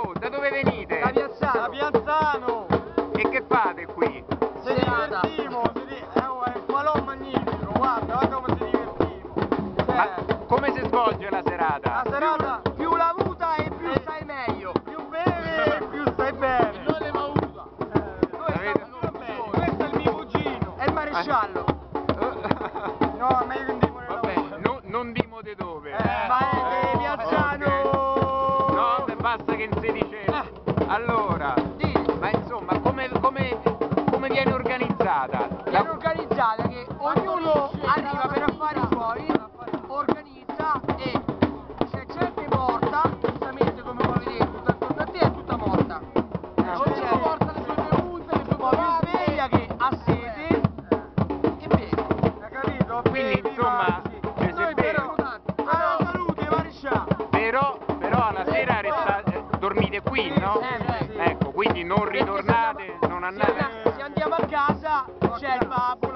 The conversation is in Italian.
oh, da dove venite? Da Piazzano. Da Piazzano! E che fate qui? Se Serata. divertimo, si di- eh, oh, è un falò magnifico, guarda, guarda come si divertimo. Ma Cioè, come si svolge la serata? la serata Più la muta e più Eh. stai meglio. più bevi, più stai bene. Noi le mauta. Noi Avete- stiamo pure bene. Questo è il mio cugino. È il maresciallo. Allora, Sì. ma insomma, come, come, come viene organizzata? Viene organizzata che ognuno arriva qui, no? Ecco, quindi non ritornate, non andate. Se andiamo a casa c'è il babbo,